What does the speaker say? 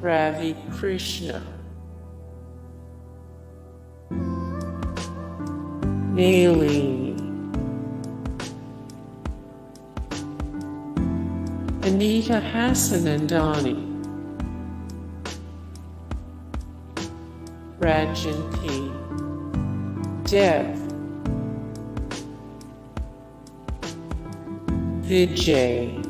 Ravi Krishna. Nalini. Anita Hassanandani. Rajanti. Deb. Vijay.